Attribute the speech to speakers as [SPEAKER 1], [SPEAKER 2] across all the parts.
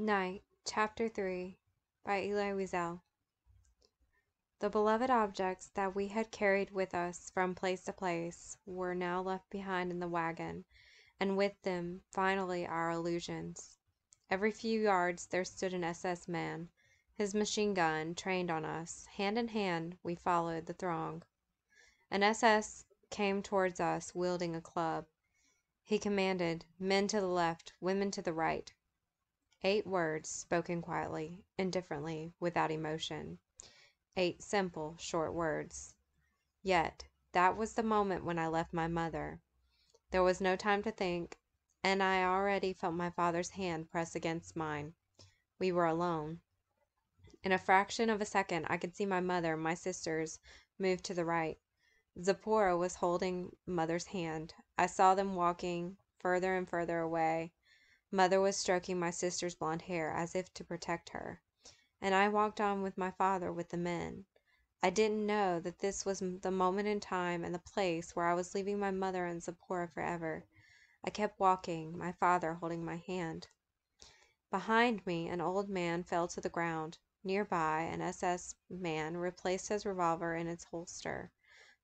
[SPEAKER 1] Night, Chapter 3 by Elie Wiesel The beloved objects that we had carried with us from place to place were now left behind in the wagon, and with them finally our illusions. Every few yards there stood an SS man, his machine gun trained on us. Hand in hand we followed the throng. An SS came towards us wielding a club. He commanded, "Men to the left, women to the right." Eight words, spoken quietly, indifferently, without emotion. Eight simple, short words. Yet that was the moment when I left my mother. There was no time to think, and I already felt my father's hand press against mine. We were alone. In a fraction of a second I could see my mother and my sisters move to the right. Zipporah was holding mother's hand. I saw them walking further and further away. Mother was stroking my sister's blonde hair as if to protect her, and I walked on with my father with the men. I didn't know that this was the moment in time and the place where I was leaving my mother and Zipporah forever. I kept walking, my father holding my hand. Behind me, an old man fell to the ground. Nearby, an SS man replaced his revolver in its holster.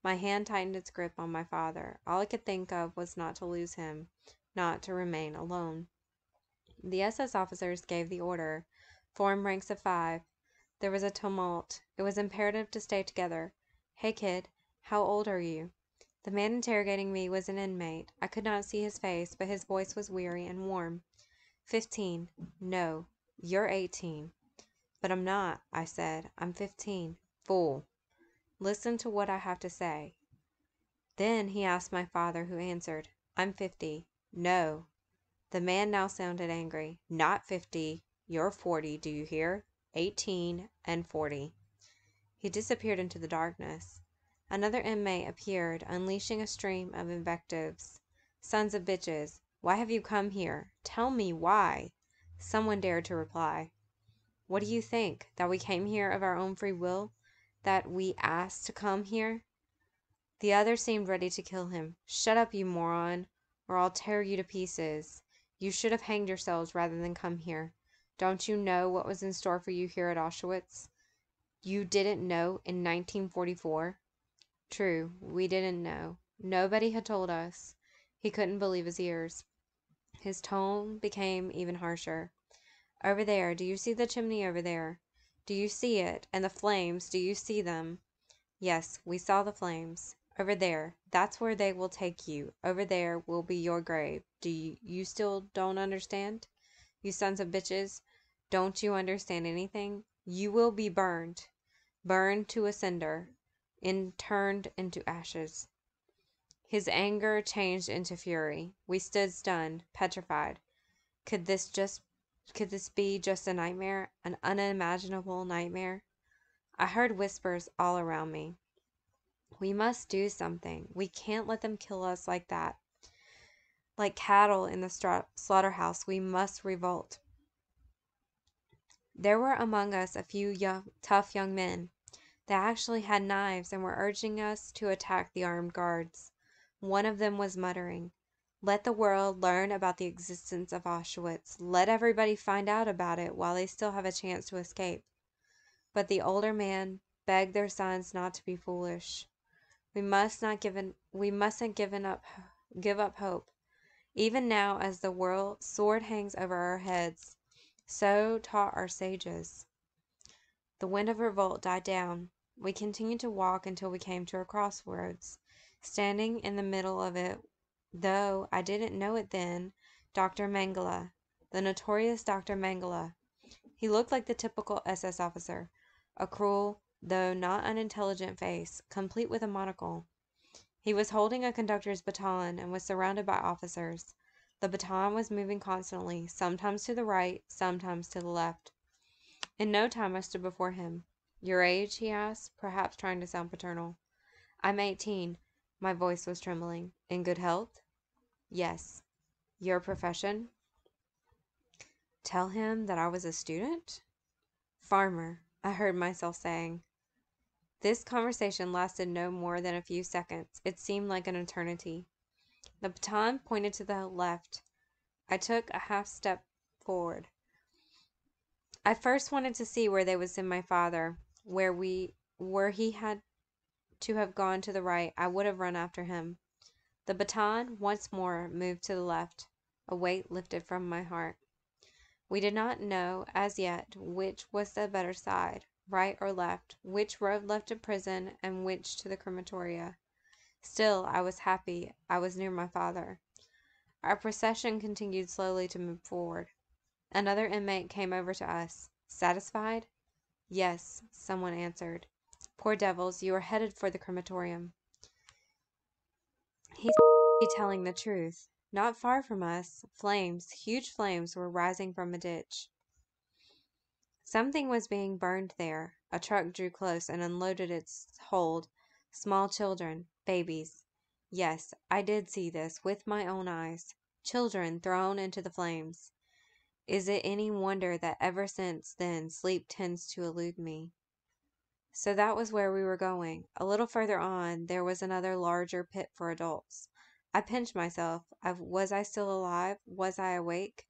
[SPEAKER 1] My hand tightened its grip on my father. All I could think of was not to lose him, not to remain alone. The SS officers gave the order, "Form ranks of five." There was a tumult. It was imperative to stay together. "Hey, kid, how old are you?" The man interrogating me was an inmate. I could not see his face, but his voice was weary and warm. "Fifteen." "No, you're eighteen." "But I'm not," I said. "I'm fifteen." "Fool! Listen to what I have to say." Then he asked my father, who answered, "I'm fifty." "No. The man now sounded angry. "Not fifty. You're forty, do you hear? Eighteen and forty." He disappeared into the darkness. Another inmate appeared, unleashing a stream of invectives. "Sons of bitches! Why have you come here? Tell me why!" Someone dared to reply. "What do you think? That we came here of our own free will? That we asked to come here?" The other seemed ready to kill him. "Shut up, you moron, or I'll tear you to pieces. You should have hanged yourselves rather than come here. Don't you know what was in store for you here at Auschwitz? You didn't know in 1944?" True, we didn't know. Nobody had told us. He couldn't believe his ears. His tone became even harsher. "Over there, do you see the chimney over there? Do you see it? And the flames, do you see them?" Yes, we saw the flames. Over there. That's where they will take you. Over there will be your grave. Do you, you still don't understand? You sons of bitches, don't you understand anything? You will be burned. Burned to a cinder. In, turned into ashes. His anger changed into fury. We stood stunned, petrified. Could this just could this be just a nightmare, an unimaginable nightmare? I heard whispers all around me. We must do something. We can't let them kill us like that. Like cattle in the slaughterhouse, we must revolt. There were among us a few young, tough young men. They actually had knives and were urging us to attack the armed guards. One of them was muttering, Let the world learn about the existence of Auschwitz. Let everybody find out about it while they still have a chance to escape. But the older man begged their sons not to be foolish. We must not give in, we mustn't give up give up hope. Even now as the world sword hangs over our heads, so taught our sages. The wind of revolt died down. We continued to walk until we came to a crossroads. Standing in the middle of it, though I didn't know it then, Dr. Mengele, the notorious Dr. Mengele. He looked like the typical SS officer, a cruel, though not unintelligent face, complete with a monocle. He was holding a conductor's baton and was surrounded by officers. The baton was moving constantly, sometimes to the right, sometimes to the left. In no time I stood before him. "Your age?" he asked, perhaps trying to sound paternal. "I'm eighteen." My voice was trembling. "In good health?" "Yes." "Your profession?" Tell him that I was a student? "Farmer," I heard myself saying. This conversation lasted no more than a few seconds. It seemed like an eternity. The baton pointed to the left. I took a half step forward. I first wanted to see where they would send my father. Where we where he had to have gone to the right, I would have run after him. The baton once more moved to the left. A weight lifted from my heart. We did not know as yet which was the better side, right or left, which road led to prison and which to the crematoria. Still, I was happy. I was near my father. Our procession continued slowly to move forward. Another inmate came over to us. Satisfied? Yes, someone answered. Poor devils, you are headed for the crematorium. He's be telling the truth. Not far from us, flames, huge flames, were rising from a ditch. Something was being burned there. A truck drew close and unloaded its hold. Small children, babies. Yes, I did see this with my own eyes. Children thrown into the flames. Is it any wonder that ever since then sleep tends to elude me? So that was where we were going. A little further on, there was another larger pit for adults. I pinched myself. I, was I still alive? Was I awake?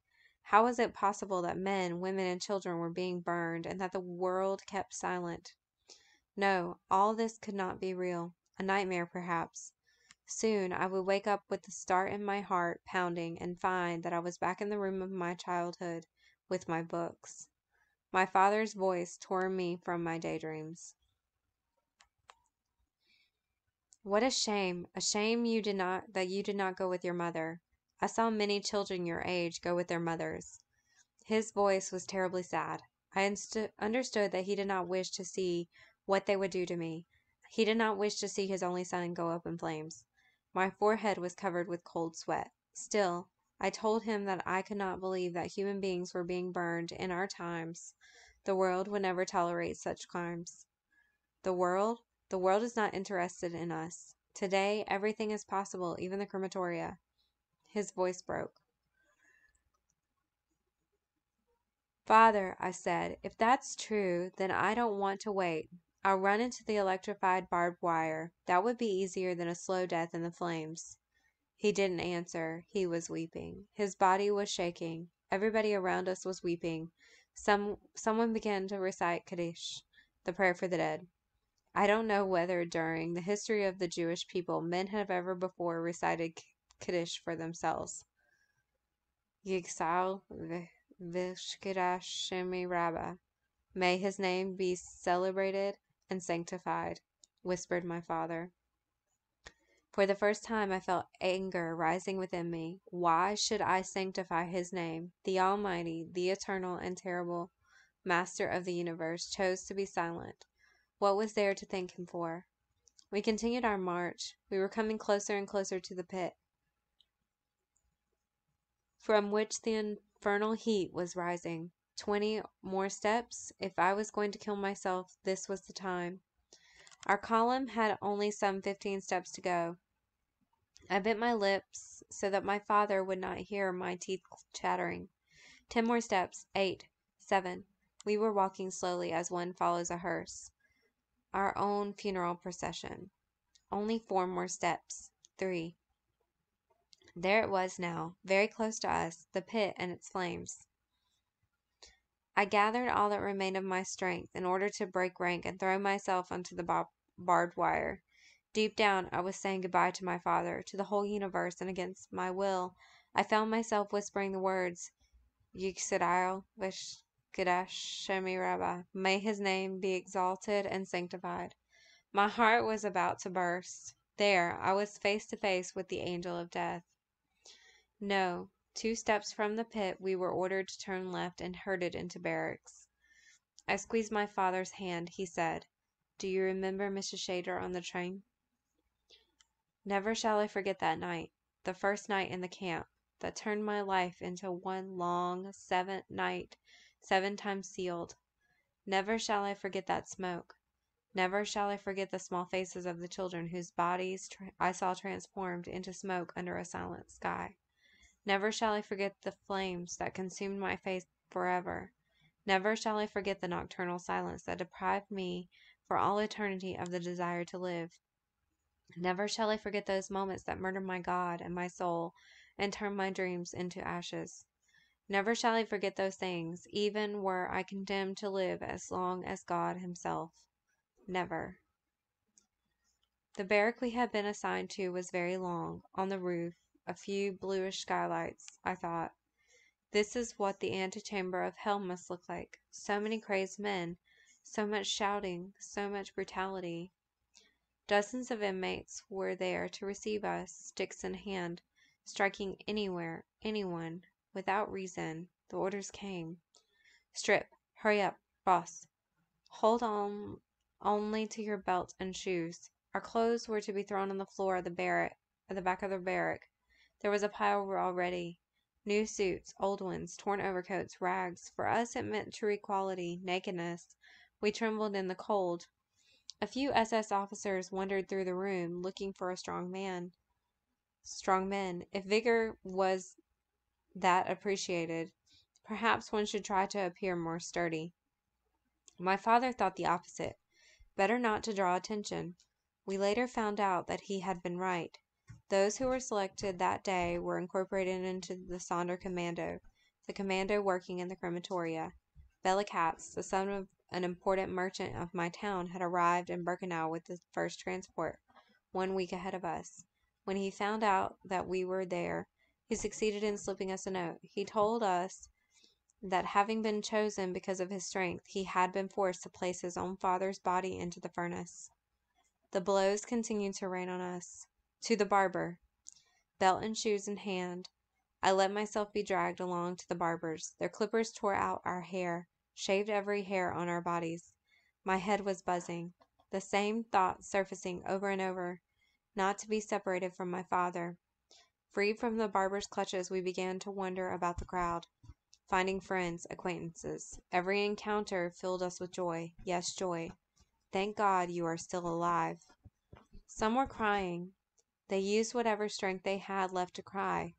[SPEAKER 1] How was it possible that men, women, and children were being burned and that the world kept silent? No, all this could not be real. A nightmare, perhaps. Soon I would wake up with the start in my heart pounding and find that I was back in the room of my childhood with my books. My father's voice tore me from my daydreams. What a shame, a shame you did not that you did not go with your mother. I saw many children your age go with their mothers. His voice was terribly sad. I understood that he did not wish to see what they would do to me. He did not wish to see his only son go up in flames. My forehead was covered with cold sweat. Still, I told him that I could not believe that human beings were being burned in our times. The world would never tolerate such crimes. The world? The world is not interested in us. Today, everything is possible, even the crematoria. His voice broke. Father, I said, if that's true, then I don't want to wait. I'll run into the electrified barbed wire. That would be easier than a slow death in the flames. He didn't answer. He was weeping. His body was shaking. Everybody around us was weeping. Some someone began to recite Kaddish, the prayer for the dead. I don't know whether during the history of the Jewish people men have ever before recited Kaddish for themselves. Yigsal v'shkirash shemi rabba. May his name be celebrated and sanctified, whispered my father. For the first time, I felt anger rising within me. Why should I sanctify his name? The Almighty, the eternal and terrible Master of the universe, chose to be silent. What was there to thank him for? We continued our march. We were coming closer and closer to the pit, from which the infernal heat was rising. Twenty more steps. If I was going to kill myself, this was the time. Our column had only some fifteen steps to go. I bit my lips so that my father would not hear my teeth chattering. Ten more steps. Eight. Seven. We were walking slowly as one follows a hearse. Our own funeral procession. Only four more steps. Three. There it was now, very close to us, the pit and its flames. I gathered all that remained of my strength in order to break rank and throw myself onto the barbed wire. Deep down, I was saying goodbye to my father, to the whole universe, and against my will, I found myself whispering the words, Yisrael Veshkedash Shemi. May his name be exalted and sanctified. My heart was about to burst. There, I was face to face with the angel of death. No, Two steps from the pit, we were ordered to turn left and herded into barracks. I squeezed my father's hand. He said, Do you remember Mrs. Schächter on the train? Never shall I forget that night, the first night in the camp, that turned my life into one long, seven night, seven times sealed. Never shall I forget that smoke. Never shall I forget the small faces of the children whose bodies I saw transformed into smoke under a silent sky. Never shall I forget the flames that consumed my face forever. Never shall I forget the nocturnal silence that deprived me for all eternity of the desire to live. Never shall I forget those moments that murdered my God and my soul and turned my dreams into ashes. Never shall I forget those things, even were I condemned to live as long as God Himself. Never. The barrack we had been assigned to was very long. On the roof, a few bluish skylights, I thought. This is what the antechamber of hell must look like. So many crazed men, so much shouting, so much brutality. Dozens of inmates were there to receive us, sticks in hand, striking anywhere, anyone, without reason. The orders came. Strip. Hurry up, boss. Hold on only to your belt and shoes. Our clothes were to be thrown on the floor of the barrack at the back of the barrack. There was a pile already. New suits, old ones, torn overcoats, rags. For us it meant true equality, nakedness. We trembled in the cold. A few SS officers wandered through the room, looking for a strong man. Strong men. If vigor was that appreciated, perhaps one should try to appear more sturdy. My father thought the opposite. Better not to draw attention. We later found out that he had been right. Those who were selected that day were incorporated into the Sonderkommando, the commando working in the crematoria. Bela Katz, the son of an important merchant of my town, had arrived in Birkenau with the first transport, one week ahead of us. When he found out that we were there, he succeeded in slipping us a note. He told us that having been chosen because of his strength, he had been forced to place his own father's body into the furnace. The blows continued to rain on us. To the barber. Belt and shoes in hand, I let myself be dragged along to the barber's. Their clippers tore out our hair, shaved every hair on our bodies. My head was buzzing, the same thought surfacing over and over not to be separated from my father. Freed from the barber's clutches, we began to wander about the crowd, finding friends, acquaintances. Every encounter filled us with joy. Yes, joy. Thank God you are still alive. Some were crying. They used whatever strength they had left to cry.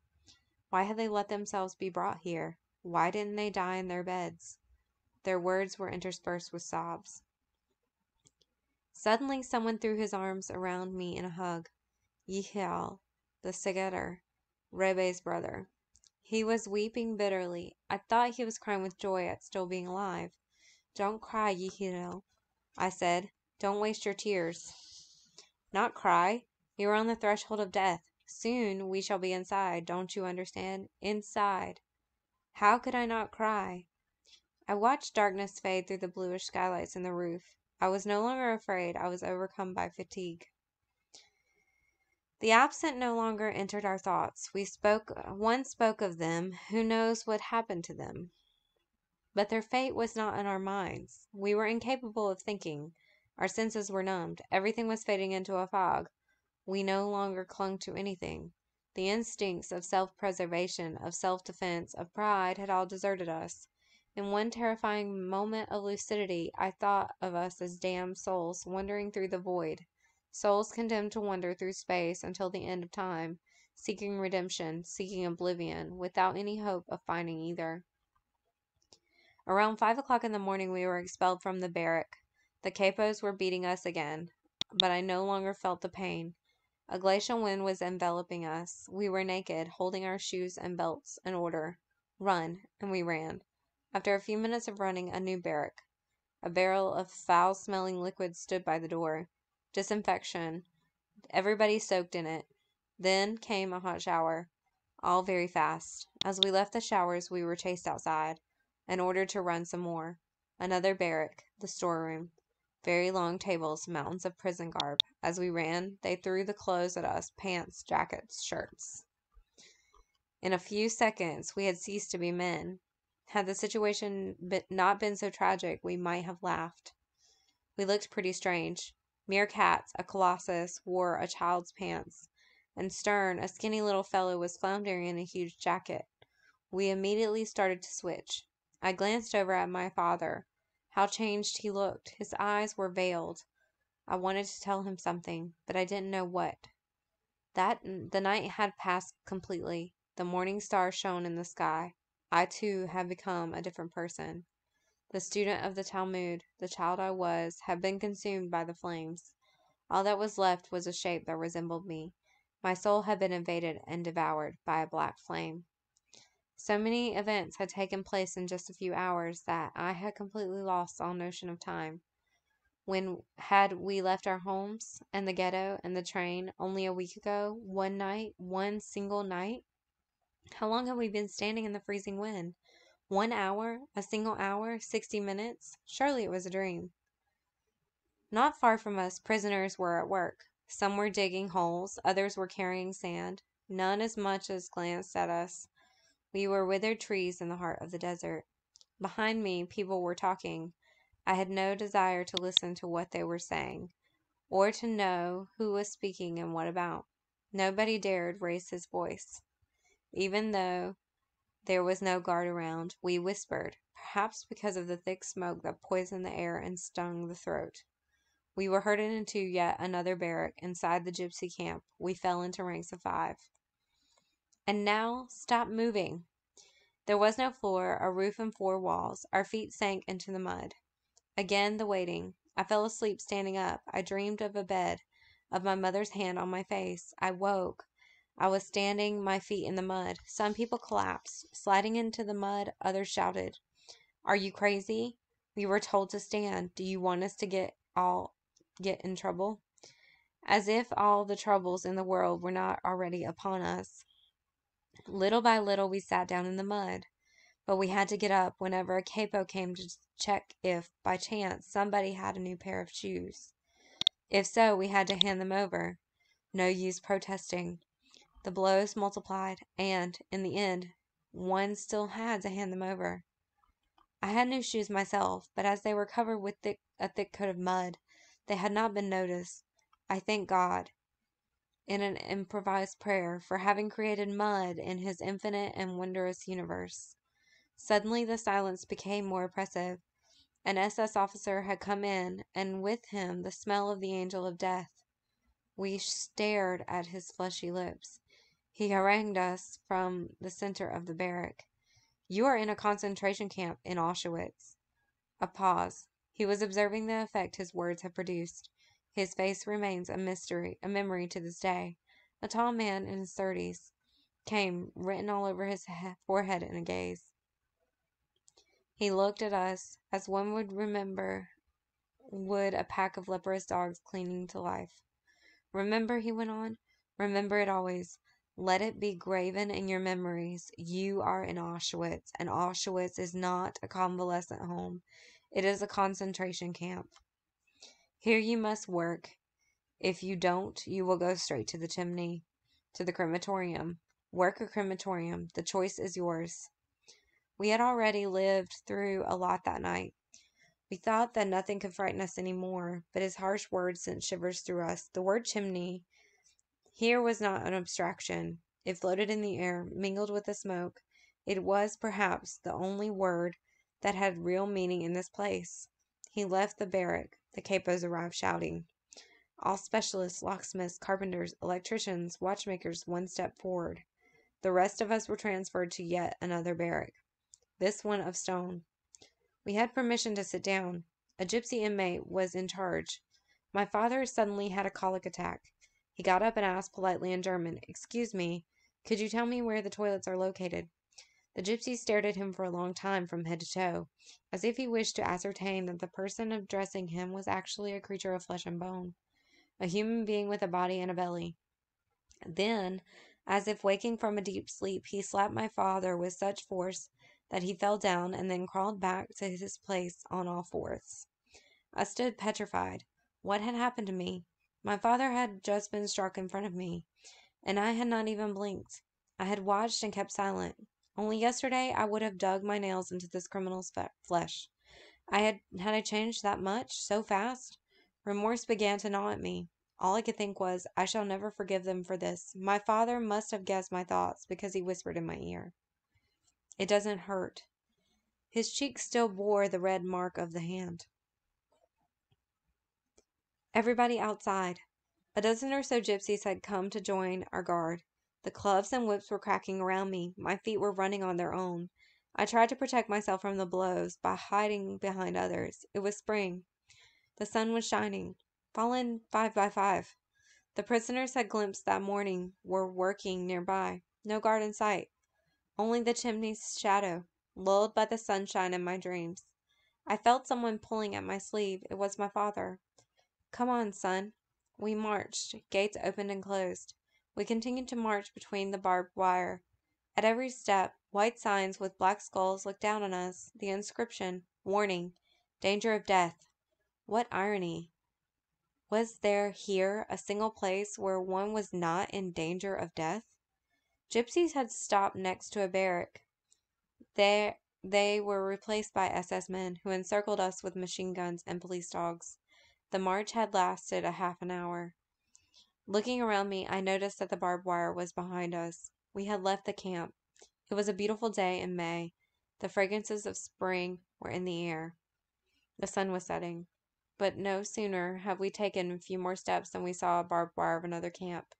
[SPEAKER 1] Why had they let themselves be brought here? Why didn't they die in their beds? Their words were interspersed with sobs. Suddenly, someone threw his arms around me in a hug. Yehiel, the Sigheter. Rebbe's brother. He was weeping bitterly. I thought he was crying with joy at still being alive. Don't cry, Yehiel, I said. Don't waste your tears. Not cry. You are on the threshold of death. Soon we shall be inside. Don't you understand? Inside. How could I not cry? I watched darkness fade through the bluish skylights in the roof. I was no longer afraid. I was overcome by fatigue. The absent no longer entered our thoughts. We spoke one spoke of them, who knows what happened to them? But their fate was not in our minds. We were incapable of thinking. Our senses were numbed. Everything was fading into a fog. We no longer clung to anything. The instincts of self preservation, of self defense, of pride had all deserted us. In one terrifying moment of lucidity, I thought of us as damned souls wandering through the void souls condemned to wander through space until the end of time, seeking redemption, seeking oblivion, without any hope of finding either. Around five o'clock in the morning, we were expelled from the barrack. The capos were beating us again, but I no longer felt the pain. A glacial wind was enveloping us. We were naked, holding our shoes and belts in order. Run, and we ran. After a few minutes of running, a new barrack. A barrel of foul smelling liquid stood by the door disinfection, everybody soaked in it. Then came a hot shower, all very fast. As we left the showers, we were chased outside and ordered to run some more. Another barrack, the storeroom. Very long tables, mountains of prison garb. As we ran, they threw the clothes at us pants, jackets, shirts. In a few seconds, we had ceased to be men. Had the situation not been so tragic, we might have laughed. We looked pretty strange. Meir Katz, a colossus, wore a child's pants, and Stern, a skinny little fellow, was floundering in a huge jacket. We immediately started to switch. I glanced over at my father. How changed he looked. His eyes were veiled. I wanted to tell him something, but I didn't know what. That the night had passed completely. The morning star shone in the sky. I too had become a different person. The student of the Talmud, the child I was, had been consumed by the flames. All that was left was a shape that resembled me. My soul had been invaded and devoured by a black flame. So many events had taken place in just a few hours that I had completely lost all notion of time. When had we left our homes and the ghetto and the train only a week ago? One night? One single night? How long have we been standing in the freezing wind? One hour? A single hour? Sixty minutes? Surely it was a dream. Not far from us, prisoners were at work. Some were digging holes, others were carrying sand. None as much as glanced at us. We were withered trees in the heart of the desert. Behind me, people were talking. I had no desire to listen to what they were saying, or to know who was speaking and what about. Nobody dared raise his voice. Even though there was no guard around, we whispered, perhaps because of the thick smoke that poisoned the air and stung the throat. We were herded into yet another barrack inside the gypsy camp. We fell into ranks of five. And now, stop moving. There was no floor, a roof, and four walls. Our feet sank into the mud. Again the waiting. I fell asleep standing up. I dreamed of a bed, of my mother's hand on my face. I woke. I was standing, my feet in the mud. Some people collapsed, sliding into the mud. Others shouted, Are you crazy? We were told to stand. Do you want us to get all get in trouble? As if all the troubles in the world were not already upon us. Little by little, we sat down in the mud, but we had to get up whenever a capo came to check if, by chance, somebody had a new pair of shoes. If so, we had to hand them over. No use protesting. The blows multiplied, and, in the end, one still had to hand them over. I had new shoes myself, but as they were covered with thick, a thick coat of mud, they had not been noticed. I thank God in an improvised prayer for having created mud in his infinite and wondrous universe. Suddenly the silence became more oppressive. An SS officer had come in, and with him the smell of the angel of death. We stared at his fleshy lips. He harangued us from the center of the barrack. You are in a concentration camp in Auschwitz. A pause. He was observing the effect his words had produced. His face remains a mystery, a memory to this day. A tall man in his thirties came, written all over his forehead in a gaze. He looked at us as one would remember would a pack of leprous dogs clinging to life. Remember, he went on, remember it always. Let it be graven in your memories. You are in Auschwitz, and Auschwitz is not a convalescent home. It is a concentration camp. Here you must work. If you don't, you will go straight to the chimney, to the crematorium. Work or crematorium. The choice is yours. We had already lived through a lot that night. We thought that nothing could frighten us any more, but his harsh words sent shivers through us. The word chimney here was not an abstraction. It floated in the air, mingled with the smoke. It was, perhaps, the only word that had real meaning in this place. He left the barrack. The capos arrived shouting. All specialists, locksmiths, carpenters, electricians, watchmakers, one step forward. The rest of us were transferred to yet another barrack, this one of stone. We had permission to sit down. A gypsy inmate was in charge. My father suddenly had a colic attack. He got up and asked politely in German, Excuse me, could you tell me where the toilets are located? The gypsy stared at him for a long time from head to toe, as if he wished to ascertain that the person addressing him was actually a creature of flesh and bone, a human being with a body and a belly. Then, as if waking from a deep sleep, he slapped my father with such force that he fell down and then crawled back to his place on all fours. I stood petrified. What had happened to me? My father had just been struck in front of me, and I had not even blinked. I had watched and kept silent. Only yesterday I would have dug my nails into this criminal's flesh. I had had I changed that much so fast? Remorse began to gnaw at me. All I could think was, I shall never forgive them for this. My father must have guessed my thoughts because he whispered in my ear. It doesn't hurt. His cheek still bore the red mark of the hand. Everybody outside. A dozen or so gypsies had come to join our guard. The clubs and whips were cracking around me. My feet were running on their own. I tried to protect myself from the blows by hiding behind others. It was spring. The sun was shining. Fall in five by five. The prisoners had glimpsed that morning were working nearby. No guard in sight. Only the chimney's shadow, lulled by the sunshine in my dreams. I felt someone pulling at my sleeve. It was my father. Come on, son. We marched. Gates opened and closed. We continued to march between the barbed wire. At every step, white signs with black skulls looked down on us. The inscription, Warning, Danger of Death. What irony! Was there here a single place where one was not in danger of death? Gypsies had stopped next to a barrack. There they were replaced by SS men, who encircled us with machine guns and police dogs. The march had lasted a half an hour. Looking around me, I noticed that the barbed wire was behind us. We had left the camp. It was a beautiful day in May. The fragrances of spring were in the air. The sun was setting. But no sooner had we taken a few more steps than we saw a barbed wire of another camp.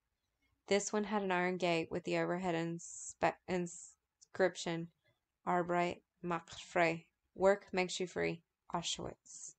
[SPEAKER 1] This one had an iron gate with the overhead inspe- inscription Arbeit macht frei. Work makes you free. Auschwitz.